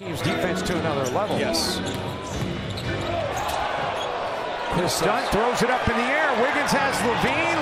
team's defense to another level. Yes. Chris stunt throws it up in the air. Wiggins has Levine.